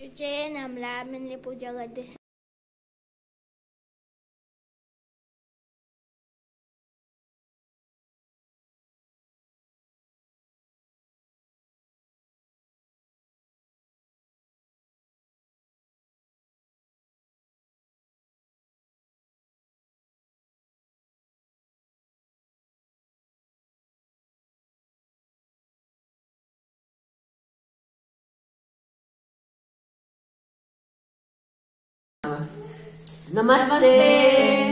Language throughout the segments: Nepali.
जो चाहिँ हामीलाई हामीले पूजा गर्दैछ नमस्ते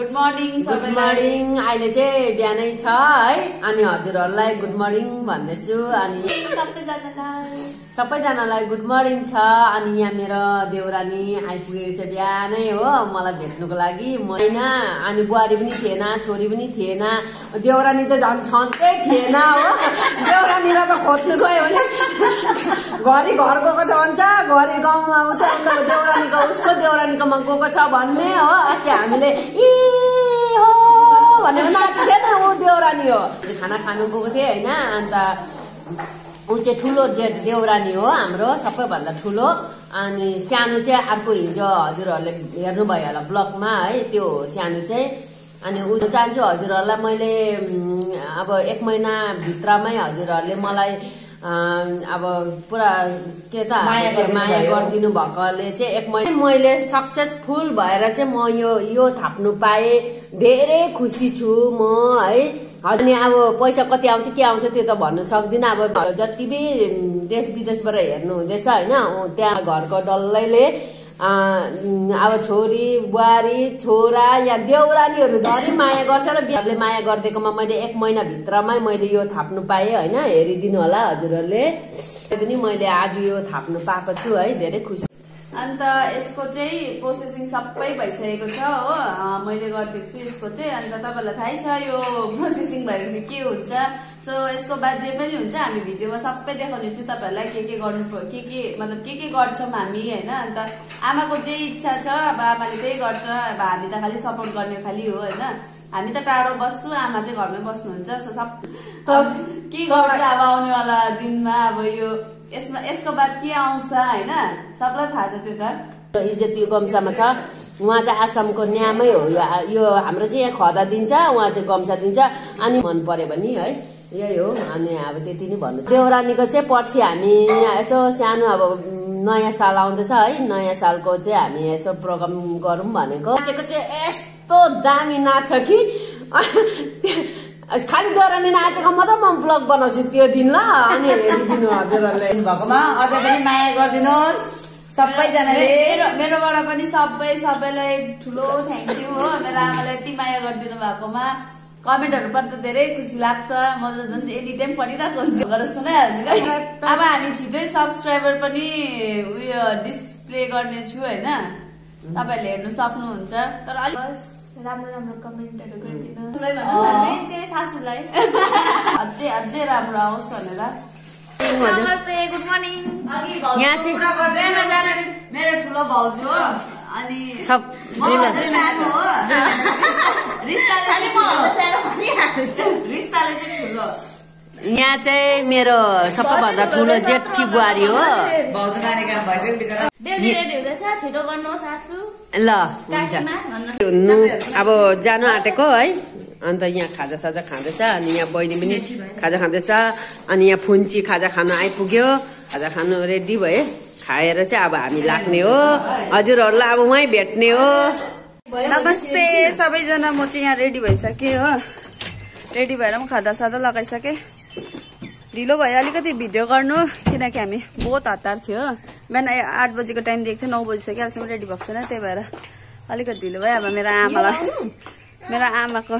गुड मर्निङ गुड मर्निङ अहिले चाहिँ बिहानै छ है? अनि हजुरहरूलाई गुड मर्निङ भन्दैछु अनि सबैजनालाई। गुड मर्निङ छ अनि यहाँ मेरो देउरानी आइपुगेको छ बिहानै हो मलाई भेट्नुको लागि। मैना अनि बुहारी पनि थिएन छोरी पनि थिएन। देउरानी त झन् छँदै थिएन हो। देउरानीलाई त खोज्नु गयो भने घरि घर गएको छ भन्छ घरि गाउँमा आउँछ। देउरानीको उसको देउरानीकोमा गएको छ भन्ने हो। अस्ति हामीले हो भनेर नाच्थेन ऊ देउरानी हो। खाना खानु गएको थिएँ होइन अन्त ऊ चाहिँ ठुलो देउरानी हो हाम्रो सबैभन्दा ठुलो। अनि सानो चाहिँ अर्को हिजो हजुरहरूले हेर्नुभयो होला ब्लगमा है त्यो सानो चाहिँ। अनि ऊ चाहन्छु हजुरहरूलाई मैले अब एक महिनाभित्रमै हजुरहरूले मलाई अब पुरा के त माया गरिदिनु भएकोले चाहिँ एक महिना मैले सक्सेसफुल भएर चाहिँ म यो यो थाप्नु पाएँ। धेरै खुसी छु म है। अनि अब पैसा कति आउँछ के आउँछ त्यो त भन्नु सक्दिनँ। अब जति पनि देश विदेशबाट हेर्नु हुँदैछ होइन। त्यहाँ घरको डल्लैले अब छोरी बुहारी छोरा या देउरानीहरू धरि माया गर्छ र बिहारले माया गरिदिएकोमा मैले एक महिनाभित्रमै मैले यो थाप्नु पाएँ होइन हेरिदिनु होला हजुरहरूले पनि मैले आज यो थाप्नु पाएको छु है धेरै खुसी अन्त यसको चाहिँ प्रोसेसिङ सबै भइसकेको छ हो। मैले गरिदिएको छु यसको चाहिँ। अन्त तपाईँलाई थाहै छ यो प्रोसेसिङ भएपछि के हुन्छ। सो यसको बाद जे पनि हुन्छ हामी भिडियोमा सबै देखाउने छु तपाईँहरूलाई के के गर्नु के के मतलब के के गर्छौँ हामी होइन। अन्त आमाको जे इच्छा छ अब आमाले त्यही गर्छ। अब हामी त खालि सपोर्ट गर्ने खालि हो होइन। हामी त टाढो बस्छु आमा चाहिँ घरमै बस्नुहुन्छ। सो सब के गर्छ अब आउनेवाला दिनमा अब यो यसमा यसको बाद के आउँछ होइन? सबलाई थाहा छ त्यो त। इज्जत यो गम्सामा छ। उहाँ चाहिँ आसामको न्यामै हो। यो हाम्रो चाहिँ यहाँ खदा दिन्छ उहाँ चाहिँ गम्सा दिन्छ। अनि मन पर्यो भने है यही हो। अनि अब त्यति नै भन्नु। देउरानीको चाहिँ पछि हामी यसो सानो अब नयाँ साल आउँदैछ है। नयाँ सालको चाहिँ हामी यसो प्रोग्राम गरौँ भनेको। नाचेको चाहिँ यस्तो दामी नाच्छ कि। खालि देउरानी नाचेको मात्र म ब्लग बनाउँछु त्यो दिन ल अनि हेरिदिनु हजुरहरूले भएकोमा अझ पनि माया गरिदिनुहोस्। सबैजनाले। मेरो मेरोबाट पनि सबै सबैलाई ठुलो थ्याङ्क यू हो। मेरो आमालाई यति माया गरिदिनु भएकोमा कमेन्टहरू पनि त धेरै खुसी लाग्छ। म त झन् एनी टाइम पढिरहेको हुन्छु। गरेर सुनाइहाल्छु क्या। अब हामी छिटै सब्सक्राइबर पनि उयो डिस्प्ले गर्ने छु होइन। तपाईँहरूले हेर्नु सक्नुहुन्छ। तर अलिक राम्रो राम्रो कमेन्टहरू सासूलाई अझै अझै राम्रो आओस् भनेर मेरो ठुलो भाउजू हो अनि सब म भन्दा सानो हो रिस्ताले चाहिँ ठुलो। यहाँ चाहिँ मेरो सबैभन्दा ठुलो जेठी बुहारी हो ल हुन्छ अब जानु आँटेको है अन्त यहाँ खाजा साजा खाँदैछ अनि यहाँ बहिनी पनि खाजा खाँदैछ अनि यहाँ फुन्ची खाजा खानु आइपुग्यो। खाजा खानु रेडी भए खाएर चाहिँ अब हामी लाग्ने हो। हजुरहरूलाई अब उहीँ भेट्ने हो। नमस्ते सबैजना म चाहिँ यहाँ रेडी भइसकेँ हो। रेडी भएर म खाजा सादा लगाइसकेँ। ढिलो भयो अलिकति भिडियो गर्नु किनकि हामी बहुत हतार थियो बिहान आठ बजीको टाइम दिएको थियो नौ बजीसक्यो अहिलेसम्म रेडी भएको छैन त्यही भएर अलिकति ढिलो भयो। अब मेरो आमालाई मेरो आमाको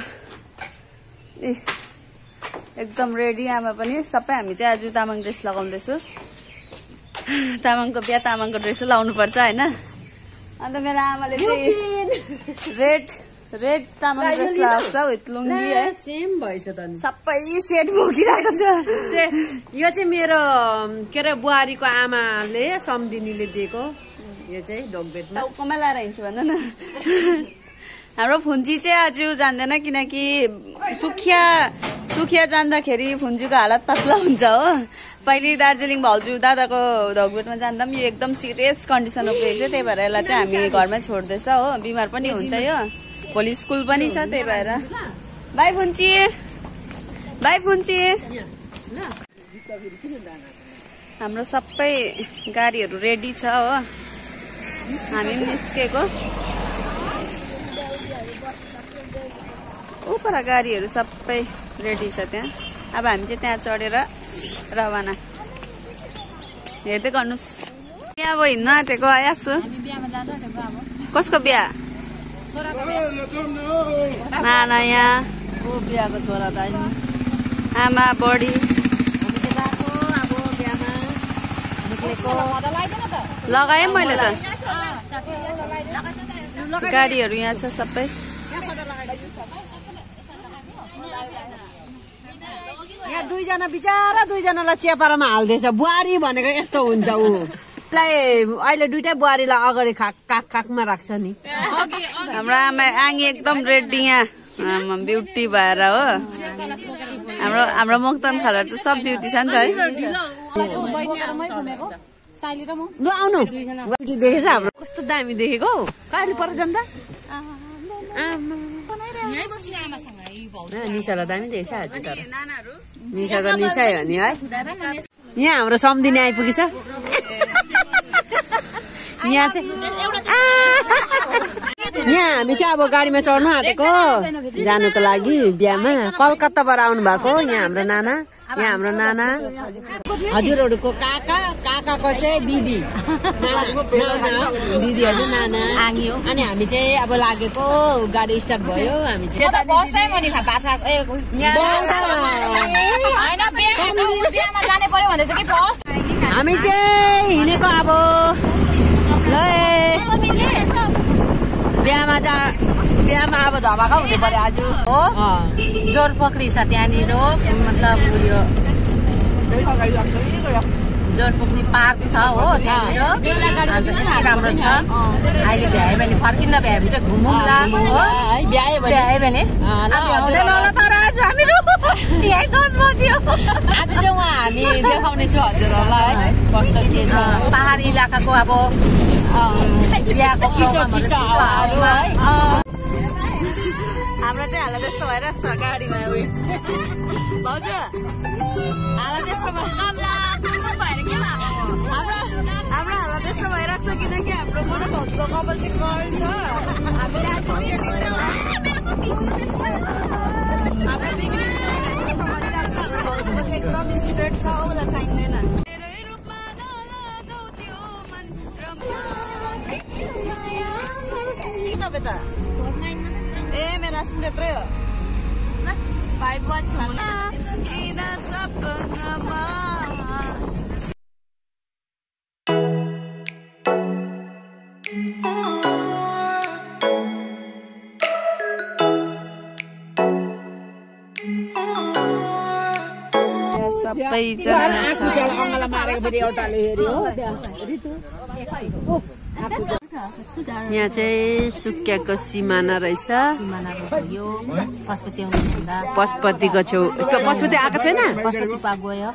ए एकदम रेडी आमा पनि। सबै हामी चाहिँ आज तामाङ ड्रेस लगाउँदैछु। तामाङको बिहा तामाङको ड्रेसै लाउनुपर्छ होइन? अन्त मेरो आमाले चाहिँ रेड रेड तामाङ ड्रेस लगाएको छ विथ लुङ्गी है? सेम भएछ त सबै सेट बोकिरहेको छ। यो चाहिँ मेरो के अरे बुहारीको आमाले सम्धिनीले दिएको। यो चाहिँ ढोकबेटमा टाउकोमा लाएर हिँड्छु भन न। हाम्रो फुन्ची चाहिँ आज जान्दैन किनकि सुखिया सुखिया जाँदाखेरि फुन्जूको हालत पातला हुन्छ हो। पहिले दार्जिलिङ भाउजू दादाको धगभेटमा जाँदा पनि यो एकदम सिरियस कन्डिसनमा पुगेको थियो। त्यही भएर यसलाई चाहिँ हामी घरमै छोड्दैछ हो। बिमार पनि हुन्छ यो। भोलि स्कुल पनि छ त्यही भएर। बाई फुन्ची बाई फुन्ची हाम्रो सबै गाडीहरू रेडी छ हो। हामी पनि निस्केको। उपर गाडीहरू सबै रेडी छ त्यहाँ। अब हामी चाहिँ त्यहाँ चढेर रवाना। हेर्दै गर्नुहोस्। यहाँ अब हिँड्नु आँटेको आइहाल्छु कसको बिहा? होइन आमा निक्लेको लगाएँ मैले त। गाडीहरू यहाँ छ सबै। दुईजना बिचरा दुईजनालाई चेपारामा हाल्दैछ। बुहारी भनेको यस्तो हुन्छ ऊ। अहिले दुइटै बुहारीलाई अगाडि खाक काख काखमा राख्छ नि। हाम्रो आमा आङ्गी एकदम रेडी यहाँ। ब्युटी भएर हो। हाम्रो हाम्रो मोक्तन खालहरू त सब ब्युटी छ नि त है। लु आउनु। देखेछ हाम्रो। कस्तो दामी देखेको कहिले पर जाँदा निसालाई दामी देखेछ आज तर। निसा त निसायो नि है यहाँ हाम्रो सम्धिनी आइपुगेछ। यहाँ चाहिँ यहाँ हामी चाहिँ अब गाडीमा चढ्नु आँटेको जानुको लागि बिहामा। कलकत्ताबाट आउनु भएको यहाँ हाम्रो नाना। यहाँ हाम्रो नाना। हजुरहरूको काका। काकाको चाहिँ दिदी। नाना। नाना। दिदी हजुर नाना अनि हामी चाहिँ अब लागेको गाडी स्टार्ट भयो। हामी चाहिँ हामी चाहिँ हिँडेको अब। ल। बिहामा जा बिहामा अब धमाका हुनु पर्यो आज हो? जोर पक्री छ त्यहाँनिर मतलब उयो। जोर पक्री पार्क छ हो त्यहाँनिर। अन्त राम्रो छ। अहिले भ्यायो भने फर्किँदा भ्यायो भने चाहिँ घुमौँला हो? है भ्यायो भ्यायो भने। ल, अब भ्याउँदैन होला तर आज हामीहरू। यहीँ दस बज्यो आज चाहिँ उहाँ हामी देखाउने छु हजुरहरूलाई है। कस्तो के छ। पहाडी इलाकाको अब बिहाको चिसो चिसो हावाहरू है हाम्रो चाहिँ हालत त्यस्तो भइरहेको छ गाडीमा उयो भाउजू हालत त्यस्तो हाम्रो हाम्रो हालत त्यस्तो भइरहेको छ किनकि हाम्रो मन भाउजूको कपाल चाहिँ छ हामीले एकदम स्ट्रेट छ उसलाई चाहिँदैन तपाईँ त ए मेरो आसम त्यत्रै हो किन सपनामा सबैजना छ यहाँ चाहिँ सुकियाको सिमाना रहेछ। पशुपतिको छेउ। पशुपति आएको छैन? पशुपति पा गयो।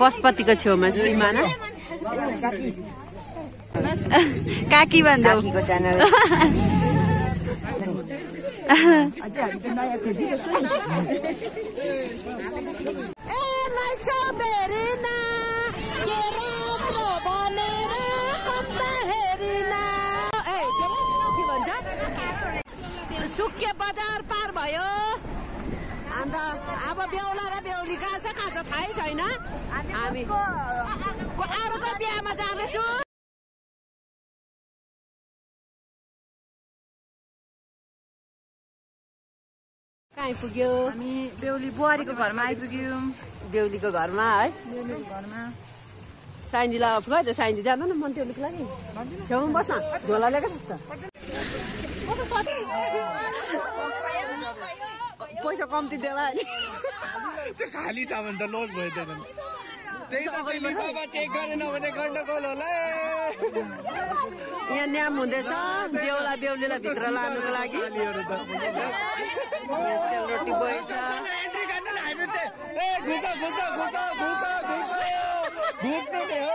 पशुपतिको छेउमा सिमाना। काकी भन्दा सुके बजार पार भयो। अन्त अब बेहुला र बेहुली कहाँ छ कहाँ छ थाहै छैन। हामी अरूको बिहामा जाँदैछु? कहाँ आइपुग्यो? हामी बेहुली बुहारीको घरमा आइपुग्यौँ। बेहुलीको घरमा है? साइनीलाई गयो त साइनी जाँदैन मन्टेलीको लागि। छेउमा बस्न। झोला ल्याएको छस् त पैसा कम्ती देला नि। त्यो खाली छ भने त लस भइदिएन त्यही त चेक गरेन भने गण्डगोल होला यहाँ न्याम हुँदैछ बेहुला बेहुलीलाई भित्र लानुको लागि। यहाँ सेलरोटी बोइछ ए घुस घुस घुस घुस घुस घुस्नु नि हो।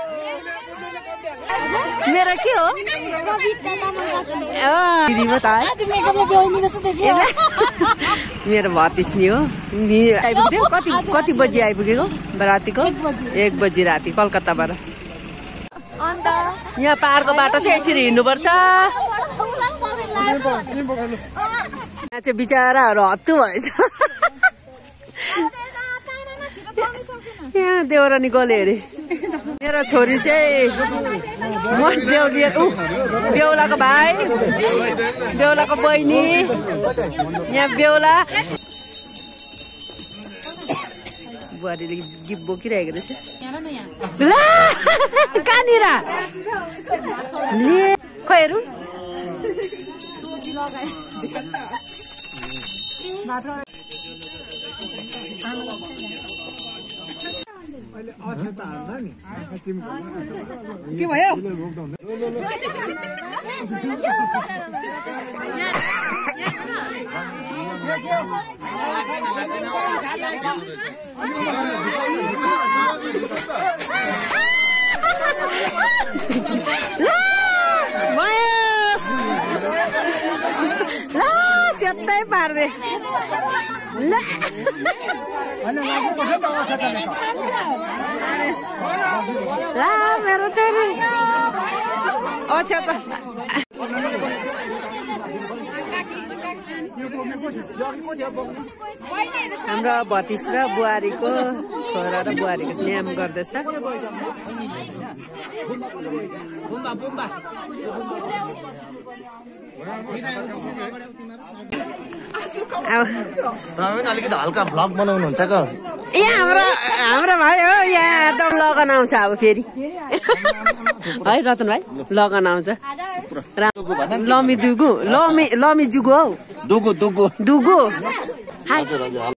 मेरो के हो? दिदी है मेरो हो। नि- आइपुग्यो। कति कति बजी आइपुगेको? रातिको एक बजी। राति कलकत्ताबाट। यहाँ पाहाडको बाटो चाहिँ यसरी हिँड्नुपर्छ। यहाँ चाहिँ बिचराहरू हत्तु भएछ। यहाँ देउरानी गले अरे मेरो छोरी चाहिँ म देउली ऊ बेहुलाको भाइ बेहुलाको बहिनी यहाँ बेहुला बुहारीले गिफ्ट बोकिरहेको रहेछ ला कहाँनिर ले खै हेरौँ ला स्यात्तै पार्दे मेरो छोरी। हाम्रो भतिस र बुहारीको छोरा र बुहारीको न्याम गर्दैछ। तपाईँ अलिकति हल्का भ्लग बनाउनुहुन्छ क यहाँ हाम्रो हाम्रो भाइ हो यहाँ एकदम लगन आउँछ अब फेरि। है रतन भाइ लगन आउँछ लमी दुगु लमी लमी जुगु हौ। दुगु दुगु। दुगु। हजुर हजुर।